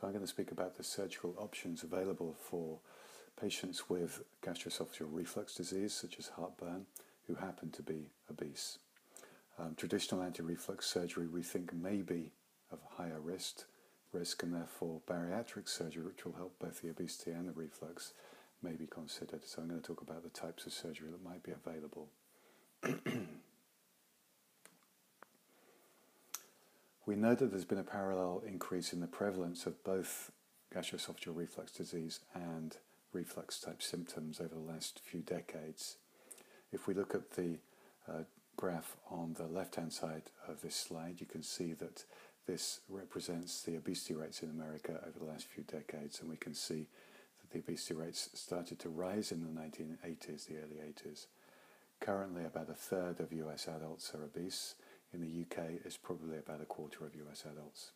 So I'm going to speak about the surgical options available for patients with gastroesophageal reflux disease, such as heartburn, who happen to be obese. Um, traditional anti-reflux surgery we think may be of higher risk, risk, and therefore bariatric surgery, which will help both the obesity and the reflux, may be considered. So I'm going to talk about the types of surgery that might be available. we know that there's been a parallel increase in the prevalence of both gastroesophageal reflux disease and reflux type symptoms over the last few decades. If we look at the uh, graph on the left hand side of this slide, you can see that this represents the obesity rates in America over the last few decades, and we can see that the obesity rates started to rise in the 1980s, the early 80s. Currently, about a third of US adults are obese. In the UK, it's probably about a quarter of US adults.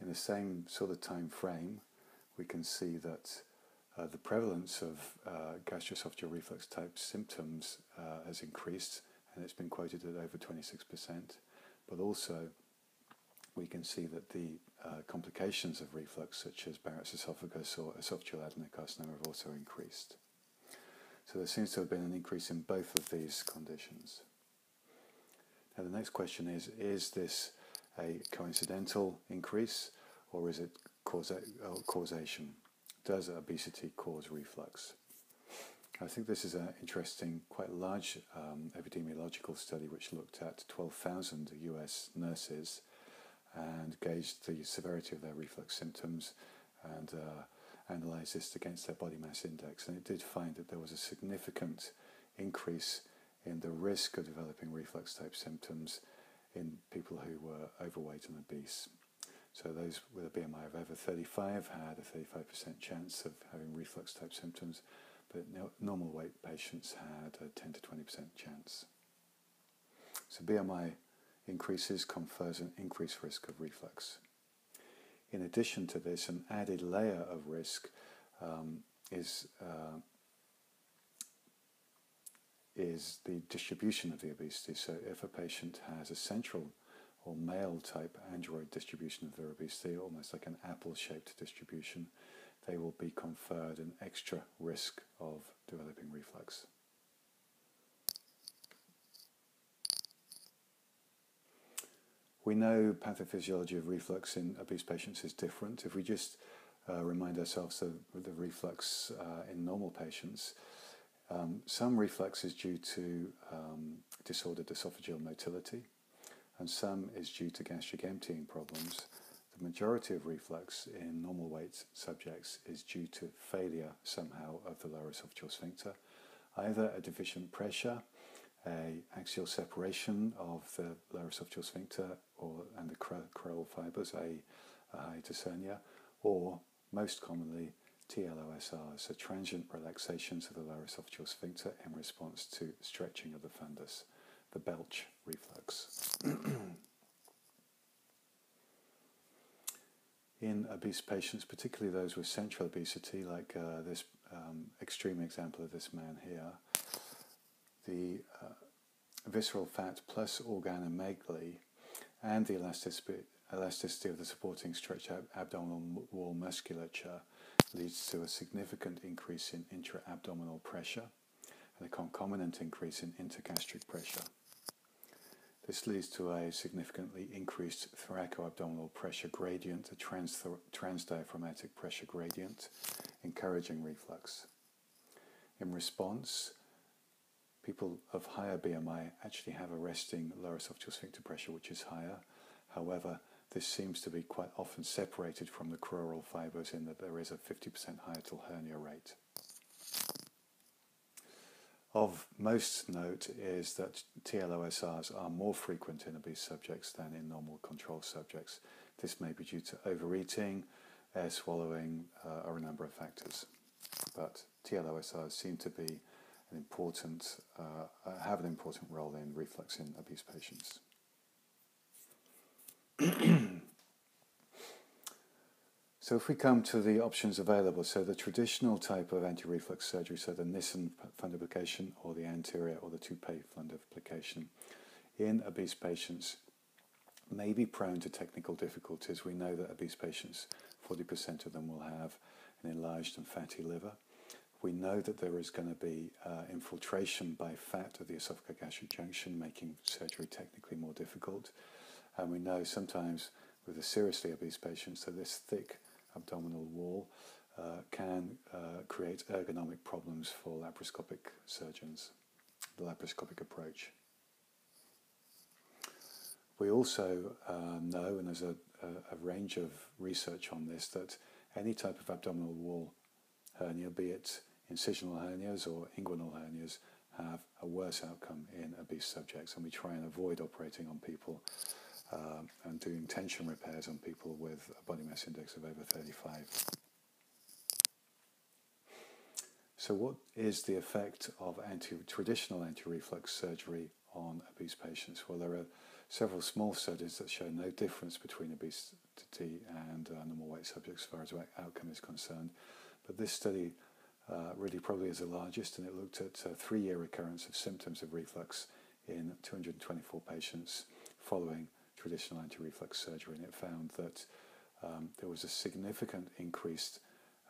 In the same sort of time frame, we can see that uh, the prevalence of uh, gastroesophageal reflux type symptoms uh, has increased, and it's been quoted at over 26%. But also, we can see that the uh, complications of reflux, such as Barrett's esophagus or esophageal adenocarcinoma, have also increased. So there seems to have been an increase in both of these conditions. Now the next question is, is this a coincidental increase or is it causa- uh, causation? Does obesity cause reflux? I think this is an interesting, quite large um, epidemiological study which looked at 12,000 US nurses and gauged the severity of their reflux symptoms and uh, analysed this against their body mass index. And it did find that there was a significant increase in the risk of developing reflux type symptoms in people who were overweight and obese. So those with a BMI of over 35 had a 35% chance of having reflux type symptoms, but normal weight patients had a 10 to 20% chance. So BMI increases confers an increased risk of reflux. In addition to this, an added layer of risk um, is uh, is the distribution of the obesity. So, if a patient has a central or male type android distribution of their obesity, almost like an apple shaped distribution, they will be conferred an extra risk of developing reflux. We know pathophysiology of reflux in obese patients is different. If we just uh, remind ourselves of the reflux uh, in normal patients, um, some reflux is due to um, disordered esophageal motility, and some is due to gastric emptying problems. The majority of reflux in normal weight subjects is due to failure somehow of the lower esophageal sphincter, either a deficient pressure a axial separation of the lower esophageal sphincter or and the crural fibers, a, a hernia, or most commonly TLOSR, so transient relaxations of the lower esophageal sphincter in response to stretching of the fundus, the belch reflux. in obese patients, particularly those with central obesity, like uh, this um, extreme example of this man here, the uh, visceral fat plus organomegaly and the elasticity, elasticity of the supporting stretched ab- abdominal wall musculature leads to a significant increase in intra-abdominal pressure and a concomitant increase in intragastric pressure. This leads to a significantly increased thoracoabdominal pressure gradient, a trans- transdiaphragmatic pressure gradient, encouraging reflux. In response, people of higher BMI actually have a resting lower esophageal sphincter pressure, which is higher. However, this seems to be quite often separated from the crural fibers in that there is a 50% hiatal hernia rate. Of most note is that TLOSRs are more frequent in obese subjects than in normal control subjects. This may be due to overeating, air swallowing, uh, or a number of factors. But TLOSRs seem to be an important, uh, have an important role in reflux in obese patients. So if we come to the options available, so the traditional type of anti-reflux surgery, so the Nissen fundoplication or the anterior or the Toupet fundoplication in obese patients, may be prone to technical difficulties. We know that obese patients, 40% of them will have an enlarged and fatty liver. We know that there is going to be uh, infiltration by fat of the esophagogastric junction, making surgery technically more difficult. And we know sometimes with the seriously obese patients that this thick abdominal wall uh, can uh, create ergonomic problems for laparoscopic surgeons, the laparoscopic approach. We also uh, know, and there's a, a, a, range of research on this, that any type of abdominal wall hernia, be it incisional hernias or inguinal hernias, have a worse outcome in obese subjects, and we try and avoid operating on people um, and doing tension repairs on people with a body mass index of over 35. So, what is the effect of anti, traditional anti-reflux surgery on obese patients? Well, there are several small studies that show no difference between obesity and uh, normal weight subjects as far as outcome is concerned. But this study uh, really probably is the largest, and it looked at uh, three-year recurrence of symptoms of reflux in 224 patients following traditional anti-reflux surgery, and it found that um, there was a significant increased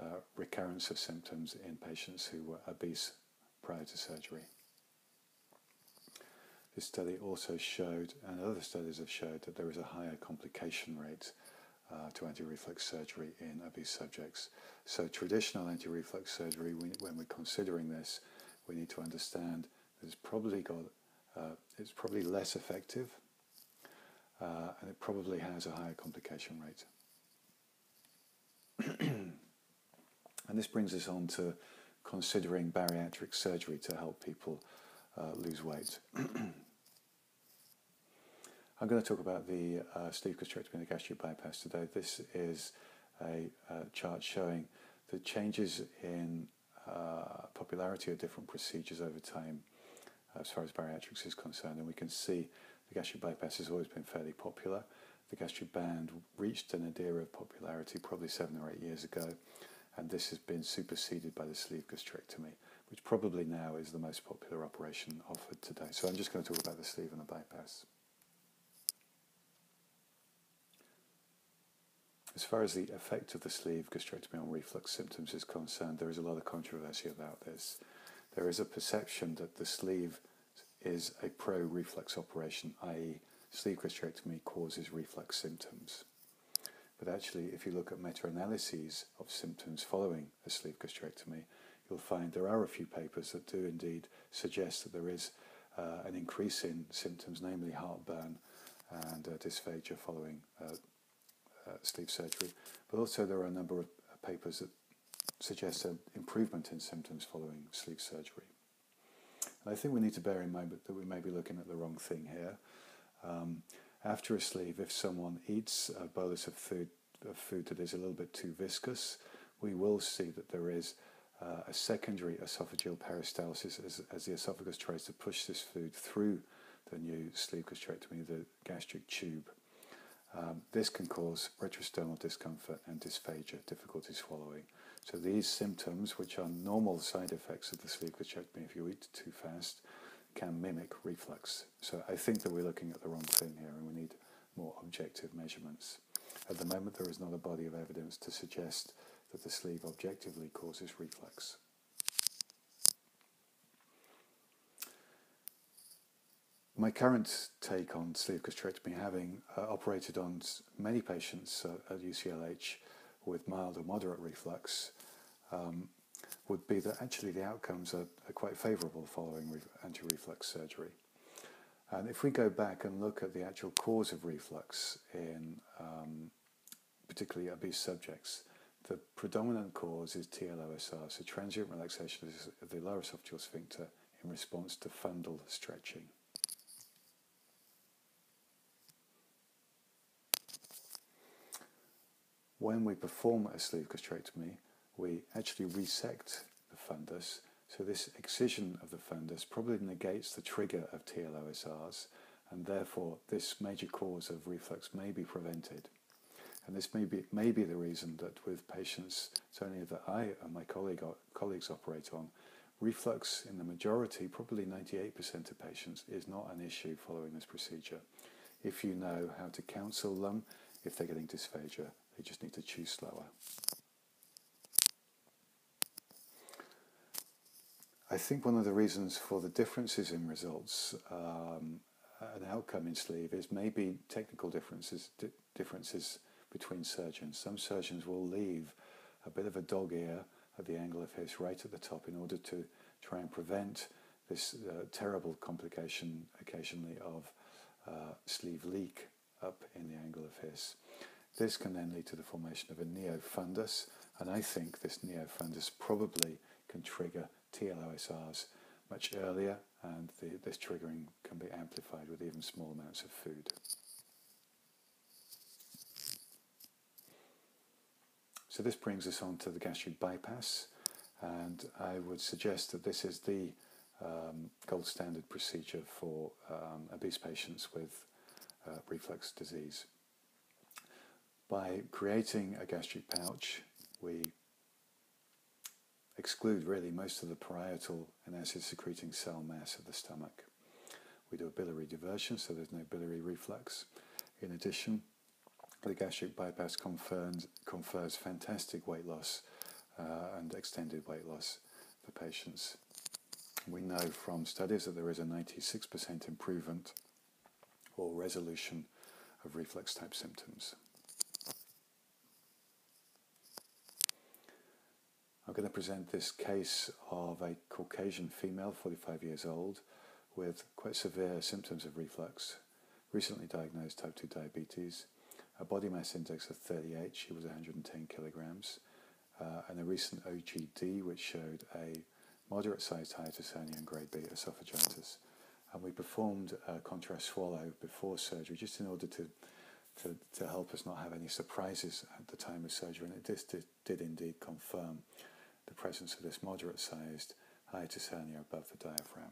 uh, recurrence of symptoms in patients who were obese prior to surgery. This study also showed, and other studies have showed, that there is a higher complication rate uh, to anti-reflux surgery in obese subjects. So traditional anti-reflux surgery, we, when we're considering this, we need to understand that it's probably got, uh, it's probably less effective, uh, and it probably has a higher complication rate. and this brings us on to considering bariatric surgery to help people uh, lose weight. I'm going to talk about the uh, sleeve gastrectomy and the gastric bypass today. This is a, a chart showing the changes in uh, popularity of different procedures over time as far as bariatrics is concerned. And we can see the gastric bypass has always been fairly popular. The gastric band reached an era of popularity probably seven or eight years ago, and this has been superseded by the sleeve gastrectomy, which probably now is the most popular operation offered today. So I'm just going to talk about the sleeve and the bypass. As far as the effect of the sleeve gastrectomy on reflux symptoms is concerned, there is a lot of controversy about this. There is a perception that the sleeve is a pro reflux operation, i.e., sleeve gastrectomy causes reflux symptoms. But actually, if you look at meta analyses of symptoms following a sleeve gastrectomy, you'll find there are a few papers that do indeed suggest that there is uh, an increase in symptoms, namely heartburn and uh, dysphagia following uh, uh, sleeve surgery, but also there are a number of papers that suggest an improvement in symptoms following sleeve surgery. And I think we need to bear in mind that we may be looking at the wrong thing here. Um, after a sleeve, if someone eats a bolus of food, of food that is a little bit too viscous, we will see that there is uh, a secondary esophageal peristalsis as, as, the esophagus tries to push this food through the new sleeve gastrectomy, the gastric tube. Um, this can cause retrosternal discomfort and dysphagia, difficulty swallowing. So these symptoms, which are normal side effects of the sleeve gastrectomy if you eat too fast, can mimic reflux. So I think that we're looking at the wrong thing here and we need more objective measurements. At the moment there is not a body of evidence to suggest that the sleeve objectively causes reflux. my current take on sleeve gastrectomy, having uh, operated on many patients uh, at UCLH with mild or moderate reflux, um, would be that actually the outcomes are, are quite favourable following re- anti-reflux surgery. And if we go back and look at the actual cause of reflux in um, particularly obese subjects, the predominant cause is TLOSR, so transient relaxation of the lower esophageal sphincter in response to fundal stretching. When we perform a sleeve gastrectomy, we actually resect the fundus. So this excision of the fundus probably negates the trigger of TLOSRs, and therefore this major cause of reflux may be prevented. And this may be, may be the reason that with patients, certainly that I and my colleague, colleagues operate on, reflux in the majority, probably 98% of patients, is not an issue following this procedure. if you know how to counsel them, if they're getting dysphagia, they just need to chew slower. I think one of the reasons for the differences in results um, and outcome in sleeve is maybe technical differences di- differences between surgeons. Some surgeons will leave a bit of a dog ear at the angle of His right at the top in order to try and prevent this uh, terrible complication occasionally of uh, sleeve leak up in the angle of His. This can then lead to the formation of a neofundus, and I think this neofundus probably can trigger TLOSRs much earlier, and the, this triggering can be amplified with even small amounts of food. So this brings us on to the gastric bypass, and I would suggest that this is the um, gold standard procedure for um, obese patients with uh, reflux disease. By creating a gastric pouch, we exclude really most of the parietal and acid secreting cell mass of the stomach. We do a biliary diversion so there's no biliary reflux. In addition, the gastric bypass confers, confers fantastic weight loss uh, and extended weight loss for patients. We know from studies that there is a 96% improvement or resolution of reflux type symptoms. I'm going to present this case of a Caucasian female, 45 years old, with quite severe symptoms of reflux, recently diagnosed type 2 diabetes, a body mass index of 38, she was 110 kilograms, uh, and a recent OGD which showed a moderate sized hiatus hernia and grade B esophagitis. And we performed a contrast swallow before surgery just in order to, to, to help us not have any surprises at the time of surgery, and it did, did indeed confirm the presence of this moderate sized hiatus hernia above the diaphragm.